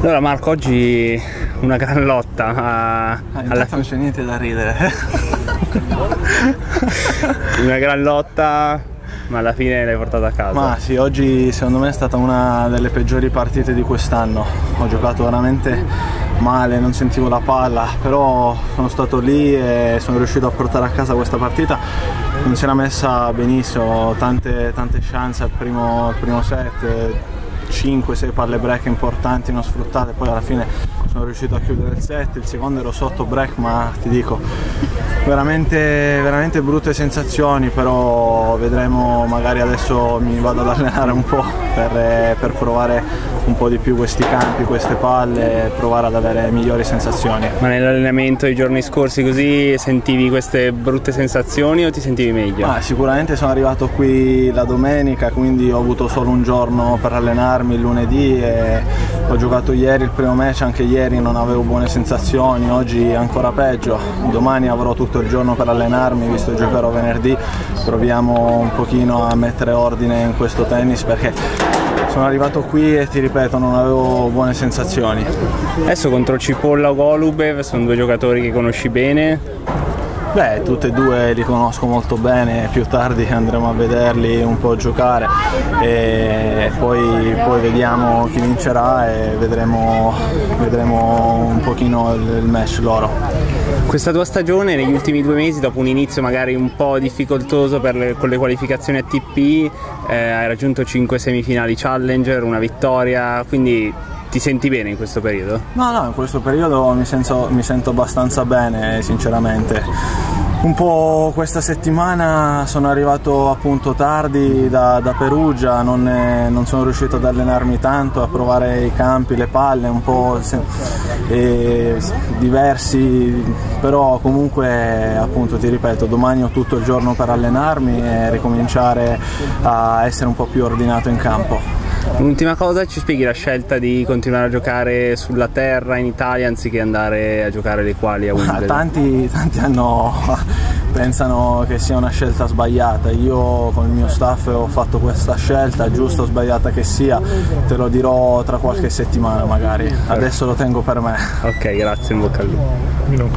Allora Marco, oggi una gran lotta. A... Ah, alla... non c'è niente da ridere. una gran lotta, ma alla fine l'hai portata a casa. Ma sì, oggi secondo me è stata una delle peggiori partite di quest'anno. Ho giocato veramente male, non sentivo la palla, però sono stato lì e sono riuscito a portare a casa questa partita. Non si era messa benissimo, tante, tante chance al primo, al primo set 5-6 palle break importanti non sfruttate, poi alla fine sono riuscito a chiudere il set, il secondo ero sotto break ma ti dico veramente, veramente brutte sensazioni, però vedremo magari adesso mi vado ad allenare un po' per, per provare un po' di più questi campi, queste palle e provare ad avere migliori sensazioni. Ma nell'allenamento dei giorni scorsi così sentivi queste brutte sensazioni o ti sentivi meglio? Ah, sicuramente sono arrivato qui la domenica, quindi ho avuto solo un giorno per allenarmi il lunedì e ho giocato ieri il primo match, anche ieri non avevo buone sensazioni, oggi ancora peggio, domani avrò tutto il giorno per allenarmi, visto che giocherò venerdì, proviamo un pochino a mettere ordine in questo tennis perché sono arrivato qui e ti ripeto non avevo buone sensazioni. Adesso contro Cipolla o Golubev sono due giocatori che conosci bene? Beh, tutti e due li conosco molto bene, più tardi andremo a vederli un po' giocare e poi, poi vediamo chi vincerà e vedremo, vedremo un pochino il, il match loro. Questa tua stagione negli ultimi due mesi, dopo un inizio magari un po' difficoltoso le, con le qualificazioni ATP, eh, hai raggiunto 5 semifinali Challenger, una vittoria, quindi ti senti bene in questo periodo? No, no, in questo periodo mi, senso, mi sento abbastanza bene, sinceramente. Un po' questa settimana sono arrivato appunto tardi da, da Perugia, non, è, non, sono riuscito ad allenarmi tanto, a provare i campi, le palle, un po' se, e, diversi, però comunque appunto ti ripeto, domani ho tutto il giorno per allenarmi e ricominciare a essere un po' più ordinato in campo. Un'ultima cosa, ci spieghi la scelta di continuare a giocare sulla terra in Italia anziché andare a giocare le quali a Wimbledon? tanti, tanti hanno, pensano che sia una scelta sbagliata, io con il mio staff ho fatto questa scelta, giusta o sbagliata che sia, te lo dirò tra qualche settimana magari, adesso lo tengo per me. Ok, grazie, in bocca al lupo.